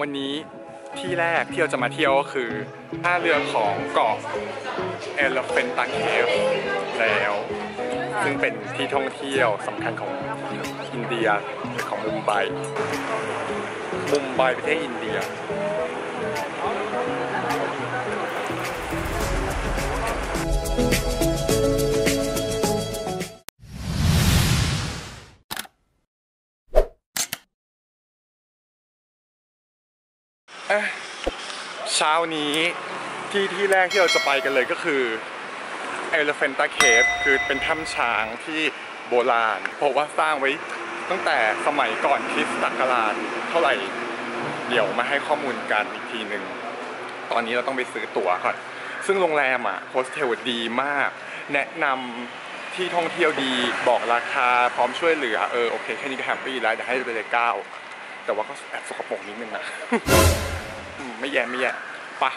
วันนี้ที่แรกที่เราจะมาเที่ยวก็คือท่าเรือของเกาะ Elephanta Cave แล้ว ซึ่งเป็นที่ท่องเที่ยวสำคัญของอินเดียของมุมไบมุมไบประเทศอินเดีย เช้านี้ที่ที่แรกที่เราจะไปกันเลยก็คือ Elephanta Cave คือเป็นถ้ำช้างที่โบราณ เพราะว่าสร้างไว้ตั้งแต่สมัยก่อนคริสต์ศักราชเท่าไหร่ เดี๋ยวมาให้ข้อมูลกันอีกทีหนึ่ง ตอนนี้เราต้องไปซื้อตั๋วก่อน ซึ่งโรงแรมอะโฮสเทลดีมาก แนะนำที่ท่องเที่ยวดีบอกราคาพร้อมช่วยเหลือ เออโอเคแค่นี้ก็ happy แล้วเดี๋ยวให้ไปเลยเก้าแต่ว่าก็แอบสกปรกนิดนึงนะ ไม่แย่ไม่แย่ปะ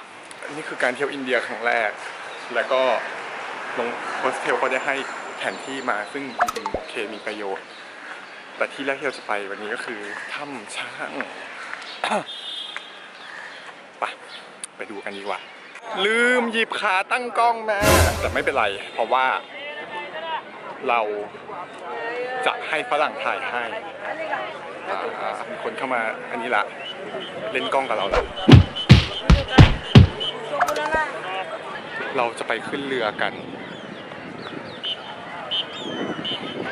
นี่คือการเที่ยวอินเดียครั้งแรก แล้วก็ลงโฮสเทลก็ได้ให้แผนที่มาซึ่งจริงๆโอเคมีประโยชน์ แต่ที่แรกที่เราจะไปวันนี้ก็คือถ้ำช้างไปไปดูกันดีกว่า ลืมหยิบขาตั้งกล้องมาแต่ไม่เป็นไร เพราะว่า เราจะให้ฝรั่งถ่ายให้มีคนเข้ามาอันนี้ละ เล่นกล้องกับเราละ เราจะไปขึ้นเรือกัน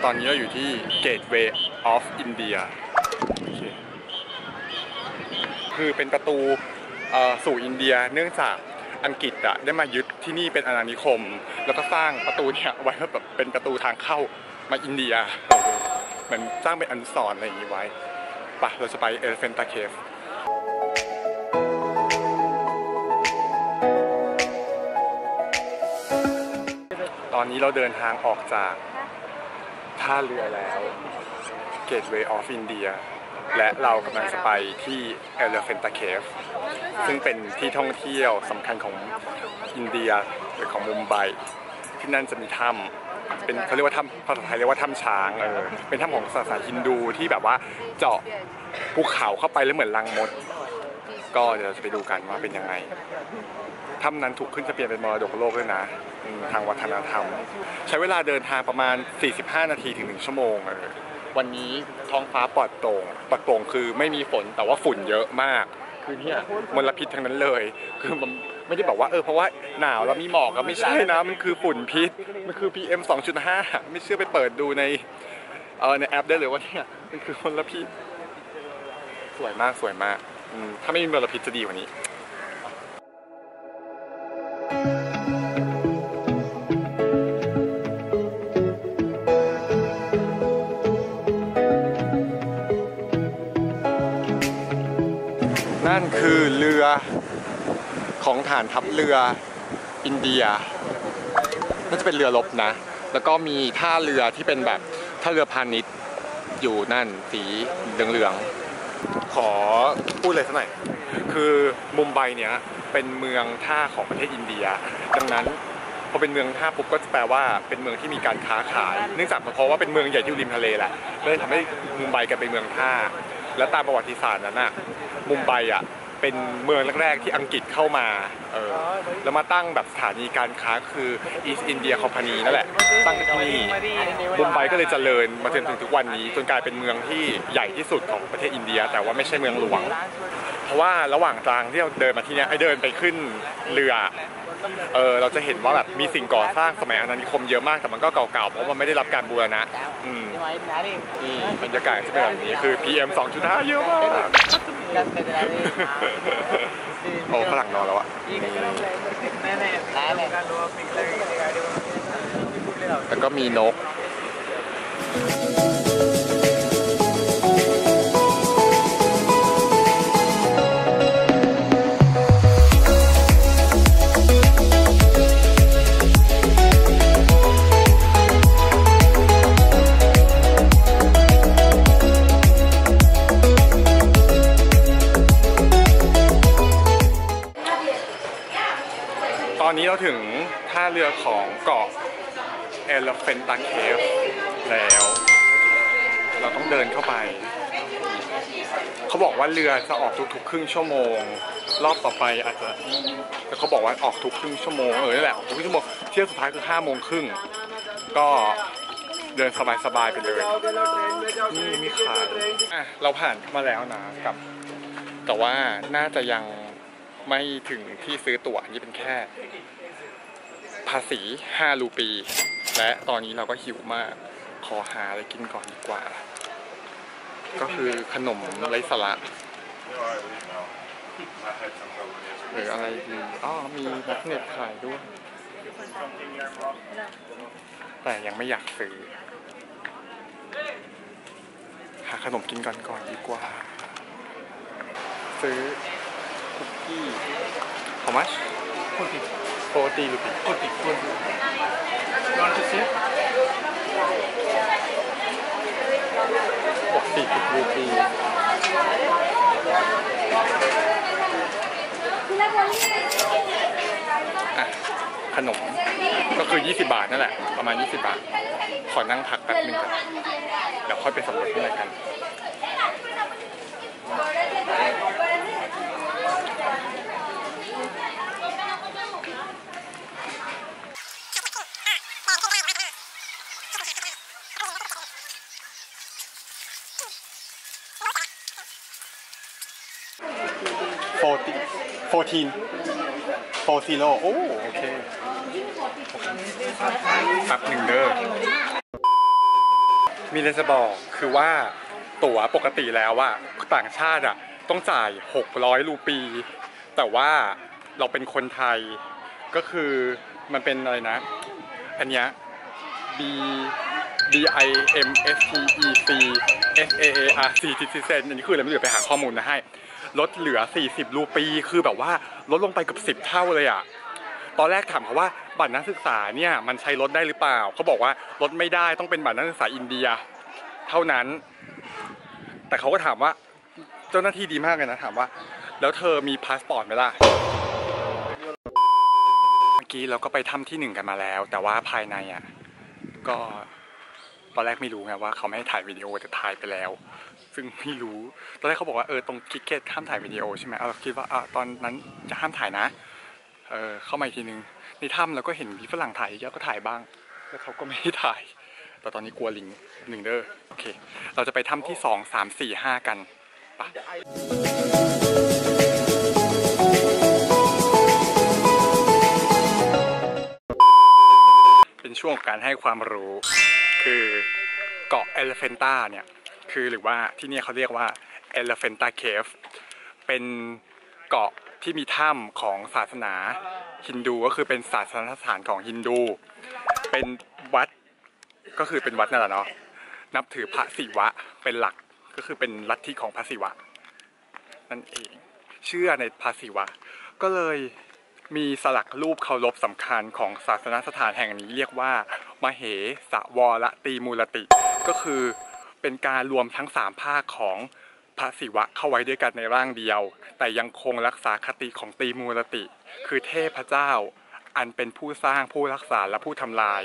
ตอนนี้เราอยู่ที่ Gateway of India คือเป็นประตูสู่อินเดียเนื่องจากอังกฤษอะได้มายึดที่นี่เป็นอาณานิคม แล้วก็สร้างประตูเนี่ยไว้เพื่อแบบเป็นประตูทางเข้ามาอินเดียเหมือนสร้างเป็นอนุสรณ์อะไรอย่างนี้ไว้ปะเราจะไป Elephanta Cave อนนี้เราเดินทางออกจากท่าเรือแล้ว Gateway of India และเรากำลังจะไปที่ Elephanta Cave ซึ่งเป็นที่ท่องเที่ยวสำคัญของอินเดียหรือของมุมไบที่นั่นจะมีถ้ำเป็นเขาเรียกว่าถ้ำภาษาไทยเรียกว่าถ้ำช้างเออเป็นถ้ำของศาสนาฮินดูที่แบบว่าเจาะภูเขาเข้าไปแล้วเหมือนรังมด ก็เดี๋ยวเราจะไปดูกันว่าเป็นยังไง ถ้ำนั้นถูกขึ้นทะเบียนเป็นมรดกโลกด้วยนะทางวัฒนธรรม ใช้เวลาเดินทางประมาณ 45 นาทีถึง 1 ชั่วโมงเออวันนี้ท้องฟ้าปลอดโปร่งปลอดโปร่งคือไม่มีฝนแต่ว่าฝุ่นเยอะมากคือเนี่ยมลพิษทั้งนั้นเลย คือมันไม่ได้บอกว่าเออเพราะว่าหนาวแล้วมีหมอกก็ไม่ใช่นะมันคือฝุ่นพิษ มันคือ PM 2.5 ไม่เชื่อไปเปิดดูในเออในแอปได้เลยว่าเนี่ยมันคือมลพิษ สวยมากสวยมากถ้าไม่มีมลพิษจะดีกว่านี้ นั่นคือเรือของฐานทัพเรืออินเดียน่าจะเป็นเรือรบนะ แล้วก็มีท่าเรือที่เป็นแบบท่าเรือพาณิชย์อยู่นั่นสีเหลืองๆขอพูดเลยสักหน่อยคือมุมไบเนี่ยเป็นเมืองท่าของประเทศอินเดีย ดังนั้นพอเป็นเมืองท่าปุ๊บก็แปลว่าเป็นเมืองที่มีการค้าขาย เนื่องจากเพราะว่าเป็นเมืองใหญ่ที่อยู่ริมทะเลแหละเลยทำให้มุมไบกลายเป็นเมืองท่า และตามประวัติศาสตร์นั้นน่ะมุมไบอะเป็นเมืองแรกๆที่อังกฤษเข้ามาเออแล้วมาตั้งแบบสถานีการค้าคือ East India Company นั่นแหละ ตั้งที่นี่มุมไบก็เลยเจริญมาจนถึงทุกวันนี้ จนกลายเป็นเมืองที่ใหญ่ที่สุดของประเทศอินเดีย แต่ว่าไม่ใช่เมืองหลวง เพราะว่าระหว่างทางที่เราเดินมาที่นี้ยไอเดินไปขึ้นเรือ เออเราจะเห็นว่าแบบมีสิ่งก่อสร้างสมัยอาณานิคมเยอะมากแต่มันก็เก่าๆเพราะมันไม่ได้รับการบูรณะอืมนี่บรรยากาศจะเป็นแบบนี้คือ PM 2.5 เยอะมากโอ้ฝรั่งนอนแล้วอะแล้วก็มีนก อนนี้เราถึงท่าเรือของเกาะ Elephanta Cave แล้ว เราต้องเดินเข้าไป เขาบอกว่าเรือจะออกทุกๆ ครึ่งชั่วโมง รอบต่อไปอาจจะแต่เขาบอกว่าออกทุกครึ่งชั่วโมงเออนั่นแหละออกทุกครึ่งชั่วโมงเที่ยวสุดท้ายคือห้าโมงครึ่งก็เดินสบายๆไปเลยนี่มีขายอะเราผ่านมาแล้วนะกับ แต่ว่าน่าจะยังไม่ถึงที่ซื้อตั๋วนนี้เป็นแค่ ภาษี 5 รูปี และตอนนี้เราก็หิวมาก ขอหาอะไรกินก่อนดีกว่า ก็คือขนมไรสาระหรืออะไรดีอ๋อมีแมกเน็ตขายด้วย แต่ยังไม่อยากซื้อ หาขนมกินก่อนก่อนดีกว่า ซื้อคุกกี้ how much 40 40 rupees 40, 40. You want to see? บอก40รูปีอะขนมก็คือ 20 บาทนั่นแหละ ประมาณ 20 บาท ขอนั่งพักแป๊บหนึงก่อนเดี๋ยวค่อยไปสำรวจข้างในกัน 40 14 40โอ้โอเคแป๊บหนึ่งเด้อ มีอะไรจะบอกคือว่าตั๋วปกติแล้วอะต่างชาติอะต้องจ่าย 600 รูปี แต่ว่าเราเป็นคนไทยก็คือมันเป็นอะไรนะ อันเนี้ย B B I M S T E C S A A R C citizen อันนี้คืออะไรไม่เหลือไปหาข้อมูลมาให้ ลดเหลือ 40 รูปี คือแบบว่าลดลงไปเกือบ10 เท่าเลยอะตอนแรกถามเขาว่าบัตรนักศึกษาเนี่ยมันใช้ลดได้หรือเปล่า เขาบอกว่าลดไม่ได้ต้องเป็นบัตรนักศึกษาอินเดีย เท่านั้น แต่เขาก็ถามว่าเจ้าหน้าที่ดีมากเลยนะถามว่า แล้วเธอมีพาสปอร์ตไหมล่ะเมื่อกี้เราก็ไปถ้ำที่หนึ่งกันมาแล้ว แต่ว่าภายในอะก็ ตอนแรกไม่รู้ไงว่าเขาไม่ให้ถ่ายวิดีโอแต่ถ่ายไปแล้ว ซึ่งไม่รู้ ตอนแรกเขาบอกว่าเออตรงคิกเก็ตห้ามถ่ายวิดีโอใช่ไหมเราคิดว่าอะตอนนั้นจะห้ามถ่ายนะ เออเข้ามาอีกทีนึงในถ้ำเราก็เห็นมีฝรั่งถ่ายเยอะก็ถ่ายบ้าง แล้วเขาก็ไม่ให้ถ่าย แต่ตอนนี้กลัวลิงหนึ่งเด้อโอเค เราจะไปถ้ำที่สองสามสี่ห้ากันไปะเป็นช่วงการให้ความรู้ คือ เกาะเอลเฟนตาเนี่ย คือหรือว่าที่นี่เขาเรียกว่าเอลเฟนตาเคฟเป็นเกาะที่มีถ้ำของศาสนาฮินดูก็คือเป็นศาสนสถานของฮินดู เป็นวัดก็คือเป็นวัดนั่นแหละเนาะนับถือพระศิวะเป็นหลักก็คือเป็นลัทธิของพระศิวะ นั่นเองเชื่อในพระศิวะ ก็เลยมีสลักรูปเคารพสำคัญของศาสนสถานแห่งนี้เรียกว่า มเหสวรตีมูลติ ก็คือเป็นการรวมทั้งสามภาคของพระศิวะเข้าไว้ด้วยกันในร่างเดียว แต่ยังคงรักษาคติของตีมูลติ คือเทพเจ้า อันเป็นผู้สร้างผู้รักษาและผู้ทำลาย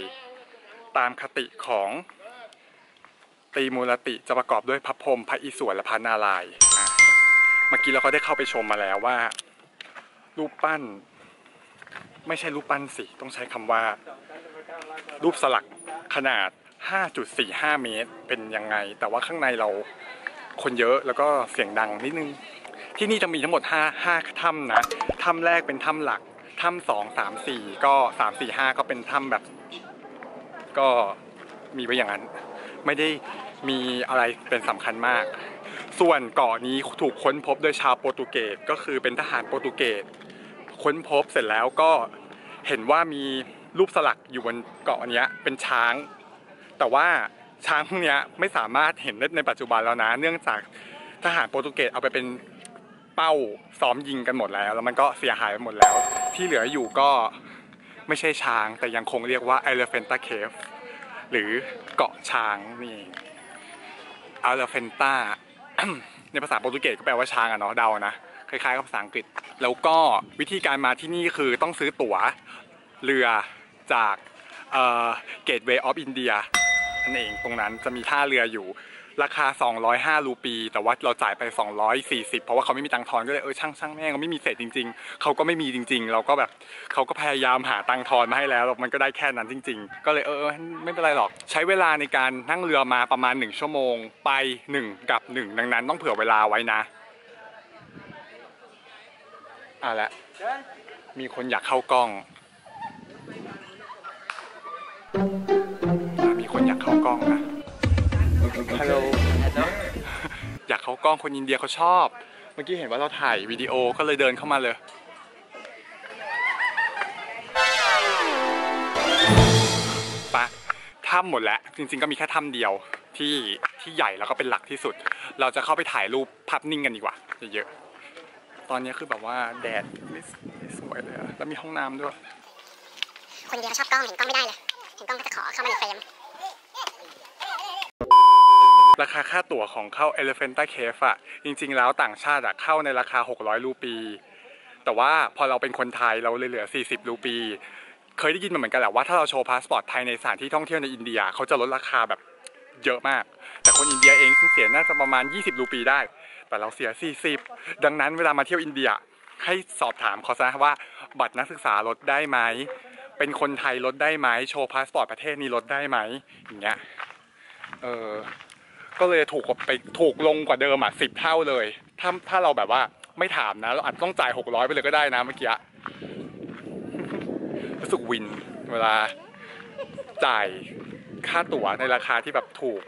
ตามคติของตีมูลติจะประกอบด้วยพระพรหมพระอิศวรและพระนารายณ์เมื่อกี้เราก็ได้เข้าไปชมมาแล้วว่า รูปปั้น ไม่ใช่รูปปั้นสิ ต้องใช้คำว่า รูปสลักขนาด 5.45 เมตรเป็นยังไง แต่ว่าข้างในเราคนเยอะแล้วก็เสียงดังนิดนึง ที่นี่จะมีทั้งหมด 5 5ถ้ำนะ ถ้ำแรกเป็นถ้ำหลัก ถ้ำสองสามสี่ก็สามสี่ห้าก็เป็นถ้ำแบบ ก็มีไว้อย่างนั้น ไม่ได้มีอะไรเป็นสำคัญมาก ส่วนเกาะนี้ถูกค้นพบโดยชาวโปรตุเกส ก็คือเป็นทหารโปรตุเกส ค้นพบเสร็จแล้วก็เห็นว่ามีรูปสลักอยู่บนเกาะเนี้เป็นช้าง แต่ว่าช้างพวกนี้ไม่สามารถเห็นได้ในปัจจุบันแล้วนะ เนื่องจากทหารโปรตุเกสเอาไปเป็นเป้าซ้อมยิงกันหมดแล้ว แล้วมันก็เสียหายไปหมดแล้ว ที่เหลืออยู่ก็ไม่ใช่ช้าง แต่ยังคงเรียกว่า Elephanta Cave หรือเกาะช้างนี่เอง Elephanta ในภาษาโปรตุเกสก็แปลว่าช้างอะเนาะเดานะคล้ายๆกับภาษาอังกฤษ แล้วก็วิธีการมาที่นี่คือต้องซื้อตั๋วเรือจากเอ่อ Gateway of India นั่นเองตรงนั้นจะมีท่าเรืออยู่ ราคา 205 รูปี แต่ว่าเราจ่ายไป 240 เพราะว่าเขาไม่มีตังค์ทอนก็เลยเออช่างช่างแม่งไม่มีเศษจริง ๆ เขาก็ไม่มีจริง ๆ เราก็แบบเขาก็พยายามหาตังค์ทอนมาให้แล้วมันก็ได้แค่นั้นจริง ๆ ก็เลยเออไม่เป็นไรหรอก ใช้เวลาในการนั่งเรือมาประมาณ 1 ชั่วโมง ไป 1 กับ 1 ดังนั้นต้องเผื่อเวลาไว้นะอะละมีคนอยากเข้ากล้อง อยากเข้ากล้องนะฮัลโหลอยากเข้ากล้องคนอินเดียเขาชอบ เมื่อกี้เห็นว่าเราถ่ายวิดีโอก็เลยเดินเข้ามาเลย ปะถ้ำหมดแล้ว จริงๆก็มีแค่ถ้ำเดียวที่ที่ใหญ่แล้วก็เป็นหลักที่สุด เราจะเข้าไปถ่ายรูปภาพนิ่งกันดีกว่าเยอะๆ ตอนนี้คือแบบว่าแดดไม่ไม่สวยเลยอะแล้วมีห้องน้ำด้วย คนเดียวเขาชอบกล้องเห็นกล้องไม่ได้เลย เห็นกล้องก็จะขอเข้ามาในเฟรม ราคาค่าตั๋วของเข้า Elephanta Cave อะจริง ๆ แล้วต่างชาติอะเข้าในราคา 600 รูปี แต่ว่าพอเราเป็นคนไทยเราเลยเหลือ 40 รูปี เคยได้ยินมาเหมือนกันแหละว่าถ้าเราโชว์พาสปอร์ตไทยในสถานที่ท่องเที่ยวในอินเดียเขาจะลดราคาแบบเยอะมาก แต่คนอินเดียเองเสียน่าจะประมาณ 20 รูปีได้ แต่เราเสีย 40 ดังนั้นเวลามาเที่ยวอินเดียให้สอบถามเขาซะว่าบัตรนักศึกษาลดได้ไหม เป็นคนไทยลดได้ไหม โชว์พาสปอร์ตประเทศนี้ลดได้ไหมอย่างเงี้ย เออ ก็เลยถูกกว่าไปถูกลงกว่าเดิมอะสิบเท่าเลย ถ้าถ้าเราแบบว่าไม่ถามนะ เราอาจต้องจ่ายหกร้อยไปเลยก็ได้นะเมื่อกี้รู้สึกวินเวลาจ่ายค่าตั๋วในราคาที่แบบถูก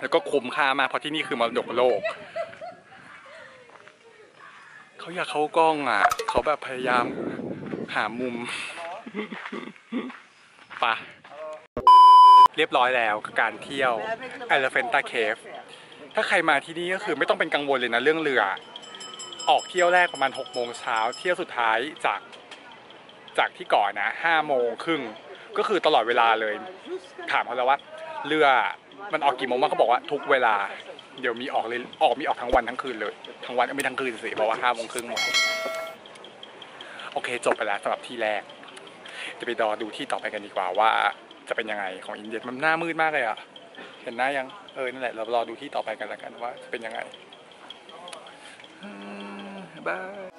แล้วก็คุ้มค่ามากเพราะที่นี่คือมรดกโลกเขาอยากเข้ากล้องอะเขาแบบพยายามหามุมปะ เรียบร้อยแล้วกับการเที่ยว Elephanta Cave ถ้าใครมาที่นี่ก็คือไม่ต้องเป็นกังวลเลยนะเรื่องเรือ ออกเที่ยวแรกประมาณ6โมงเช้าเที่ยวสุดท้ายจากจากที่ก่อนนะ5โมงครึ่งก็คือตลอดเวลาเลย ถามเขาแล้วว่าเรือมันออกกี่โมงมันเขาบอกว่าทุกเวลา เดี๋ยวมีออกเลยออกมีออกทั้งวันทั้งคืนเลยทั้งวันไม่ทั้งคืนสิเพราะว่า5โมงครึ่งหมดโอเคจบไปแล้วสำหรับที่แรก จะไปรอดูที่ต่อไปกันดีกว่าว่า จะเป็นยังไงของอินเดียมันหน้ามืดมากเลยอะเห็นหน้ายังเออนั่นแหละเรารอดูที่ต่อไปกันแล้วกันว่าจะเป็นยังไงบาย